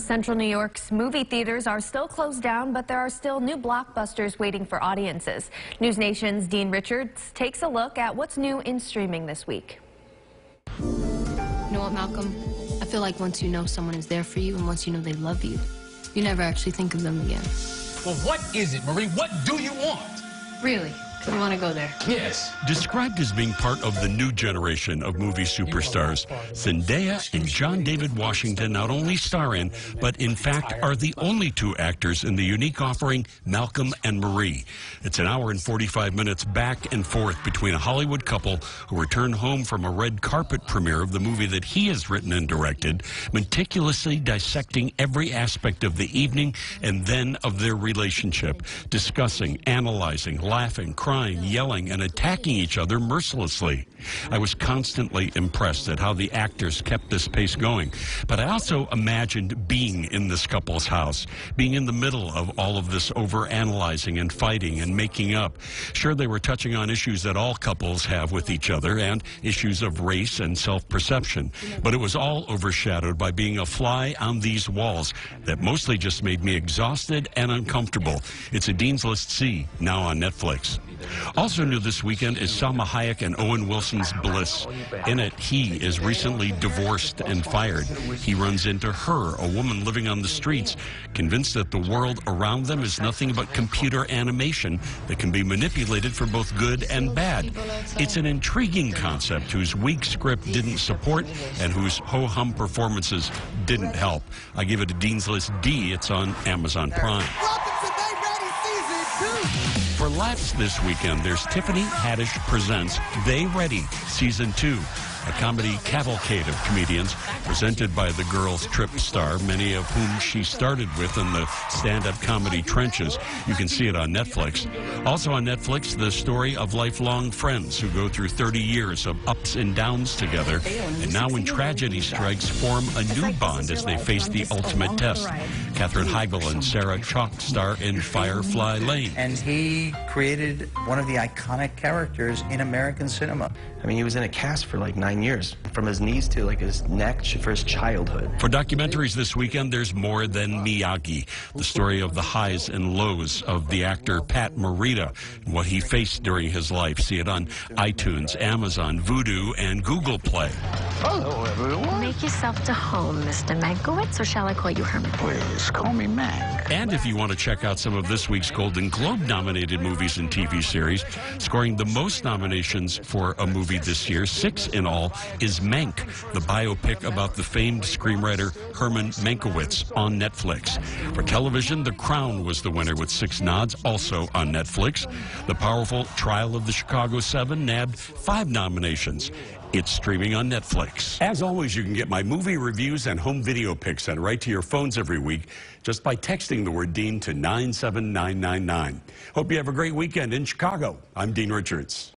Central New York's movie theaters are still closed down, but there are still new blockbusters waiting for audiences. News Nation's Dean Richards takes a look at what's new in streaming this week. You know what, Malcolm? I feel like once you know someone is there for you and once you know they love you, you never actually think of them again. Well, what is it, Marie? What do you want? Really? You want to go there? Yes. Described as being part of the new generation of movie superstars, Zendaya and John David Washington not only star in, but in fact are the only two actors in the unique offering Malcolm and Marie. It's an hour and 45 minutes back and forth between a Hollywood couple who return home from a red carpet premiere of the movie that he has written and directed, meticulously dissecting every aspect of the evening and then of their relationship, discussing, analyzing, laughing, crying, yelling, and attacking each other mercilessly. I was constantly impressed at how the actors kept this pace going. But I also imagined being in this couple's house, being in the middle of all of this over-analyzing and fighting and making up. Sure, they were touching on issues that all couples have with each other and issues of race and self-perception. But it was all overshadowed by being a fly on these walls that mostly just made me exhausted and uncomfortable. It's a Dean's List C, now on Netflix. Also new this weekend is Salma Hayek and Owen Wilson's Bliss. In it, he is recently divorced and fired. He runs into her, a woman living on the streets, convinced that the world around them is nothing but computer animation that can be manipulated for both good and bad. It's an intriguing concept whose weak script didn't support and whose ho-hum performances didn't help. I give it a Dean's List D. It's on Amazon Prime. Laughs this weekend, there's Tiffany Haddish Presents They Ready, Season 2 a comedy cavalcade of comedians presented by the Girls Trip star, many of whom she started with in the stand-up comedy trenches. You can see it on Netflix. Also on Netflix, the story of lifelong friends who go through 30 years of ups and downs together, and now when tragedy strikes, form a new bond as they face the ultimate test. Katherine Heigl and Sarah Chalke star in Firefly Lane. And he created one of the iconic characters in American cinema. I mean, he was in a cast for like nine nine years, from his knees to like his neck for his childhood. For documentaries this weekend, there's more than Miyagi, the story of the highs and lows of the actor Pat Morita and what he faced during his life. See it on iTunes, Amazon, Vudu, and Google Play. Hello, everyone. Make yourself to home, Mr. Mankiewicz, or shall I call you Herman? Please, call me Mank. And if you want to check out some of this week's Golden Globe nominated movies and TV series, scoring the most nominations for a movie this year, six in all, is Mank, the biopic about the famed screenwriter Herman Mankiewicz on Netflix. For television, The Crown was the winner with six nods, also on Netflix. The powerful Trial of the Chicago Seven nabbed five nominations. It's streaming on Netflix. As always, you can get my movie reviews and home video picks sent right to your phones every week just by texting the word Dean to 97999. Hope you have a great weekend in Chicago. I'm Dean Richards.